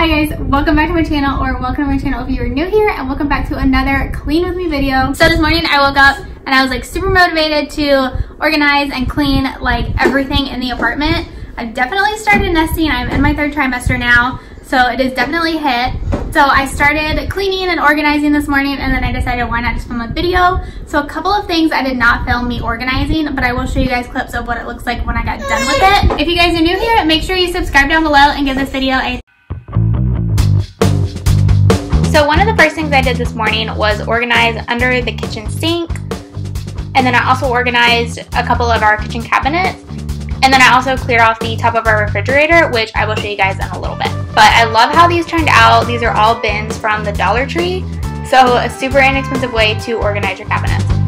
Hi guys, welcome back to my channel or welcome to my channel if you're new here and welcome back to another clean with me video. So this morning I woke up and I was like super motivated to organize and clean like everything in the apartment. I've definitely started nesting. I'm in my third trimester now, so it is definitely hit. So I started cleaning and organizing this morning and then I decided why not just film a video. So a couple of things I did not film me organizing, but I will show you guys clips of what it looks like when I got done with it. If you guys are new here, make sure you subscribe down below and give this video a so one of the first things I did this morning was organize under the kitchen sink. And then I also organized a couple of our kitchen cabinets. And then I also cleared off the top of our refrigerator, which I will show you guys in a little bit. But I love how these turned out. These are all bins from the Dollar Tree. So a super inexpensive way to organize your cabinets.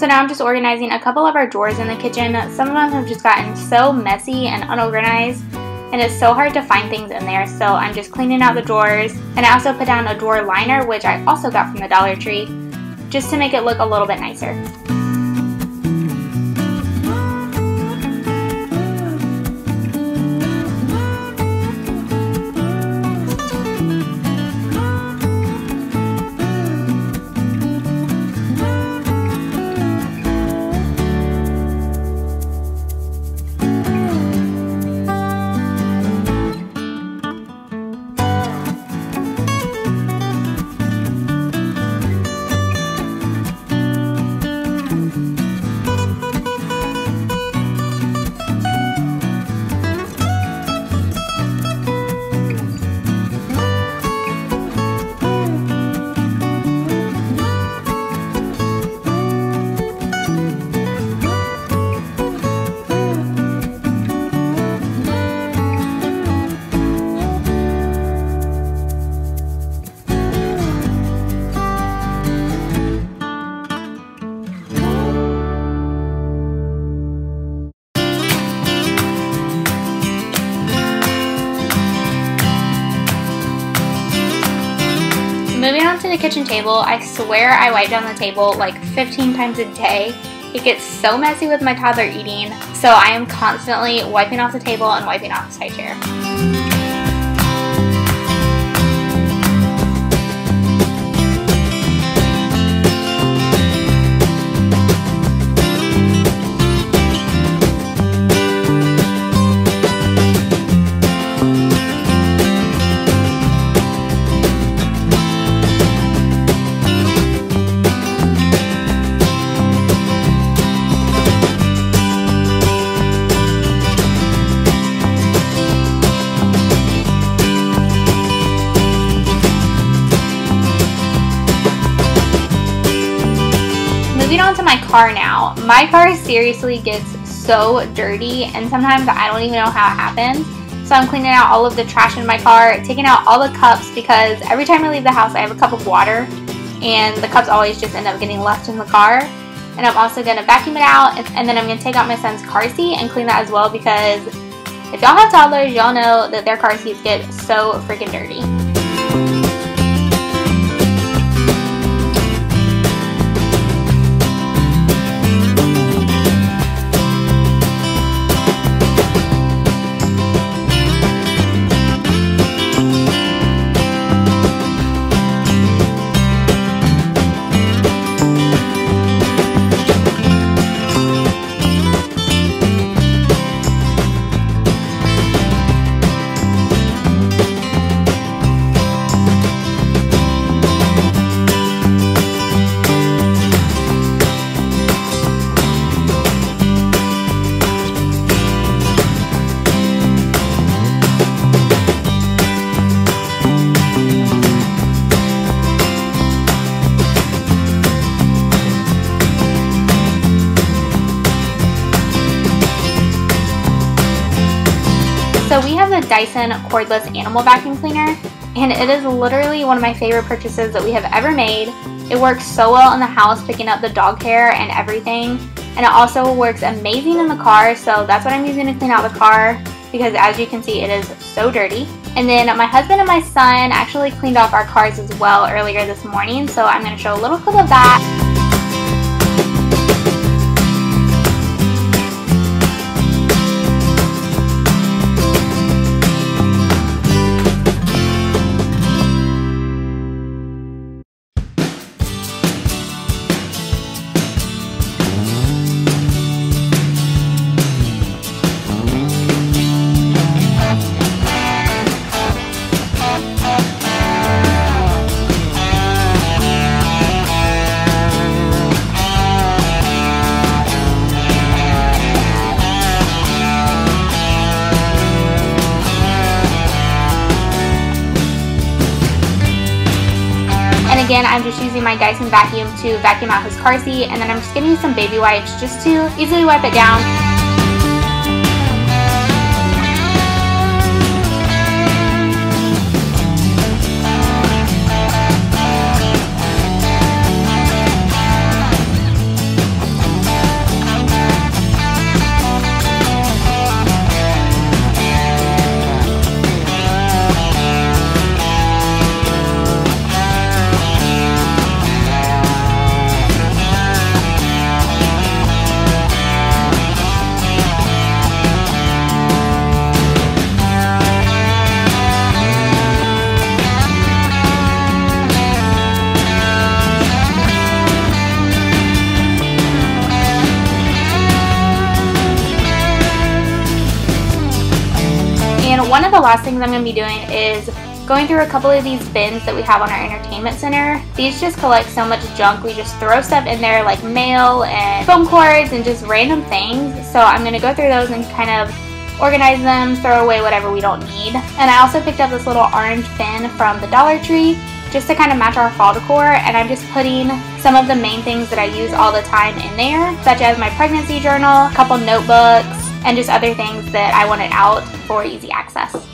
So now I'm just organizing a couple of our drawers in the kitchen. Some of them have just gotten so messy and unorganized and it's so hard to find things in there so I'm just cleaning out the drawers and I also put down a drawer liner which I also got from the Dollar Tree just to make it look a little bit nicer. Kitchen table, I swear I wipe down the table like 15 times a day. It gets so messy with my toddler eating, so I am constantly wiping off the table and wiping off the side chair. On to my car now. My car seriously gets so dirty and sometimes I don't even know how it happens. So I'm cleaning out all of the trash in my car, taking out all the cups because every time I leave the house I have a cup of water and the cups always just end up getting left in the car. And I'm also going to vacuum it out and then I'm going to take out my son's car seat and clean that as well because if y'all have toddlers, y'all know that their car seats get so freaking dirty. So we have the Dyson cordless animal vacuum cleaner and it is literally one of my favorite purchases that we have ever made. It works so well in the house picking up the dog hair and everything and it also works amazing in the car so that's what I'm using to clean out the car because as you can see it is so dirty. And then my husband and my son actually cleaned off our cars as well earlier this morning so I'm going to show a little clip of that. Again, I'm just using my Dyson vacuum to vacuum out his car seat, and then I'm just getting some baby wipes just to easily wipe it down. The last things I'm going to be doing is going through a couple of these bins that we have on our entertainment center. These just collect so much junk. We just throw stuff in there like mail and phone cords and just random things. So I'm going to go through those and kind of organize them, throw away whatever we don't need. And I also picked up this little orange bin from the Dollar Tree just to kind of match our fall decor and I'm just putting some of the main things that I use all the time in there such as my pregnancy journal, a couple notebooks, and just other things that I wanted out for easy access.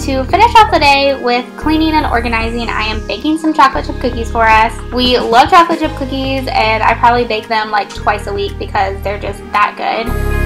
To finish off the day with cleaning and organizing, I am baking some chocolate chip cookies for us. We love chocolate chip cookies and I probably bake them like twice a week because they're just that good.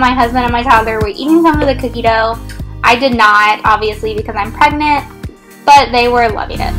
My husband and my toddler were eating some of the cookie dough. I did not, obviously, because I'm pregnant, but they were loving it.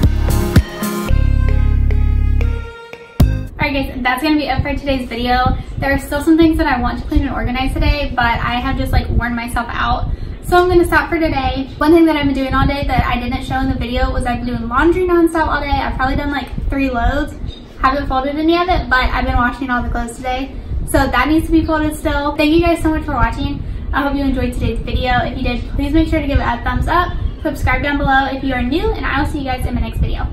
Alright guys, that's going to be it for today's video. There are still some things that I want to clean and organize today, but I have just like worn myself out. So I'm going to stop for today. One thing that I've been doing all day that I didn't show in the video was I've been doing laundry nonstop all day. I've probably done like three loads. Haven't folded any of it, but I've been washing all the clothes today. So that needs to be folded still. Thank you guys so much for watching. I hope you enjoyed today's video. If you did, please make sure to give it a thumbs up. Subscribe down below if you are new, and I will see you guys in my next video.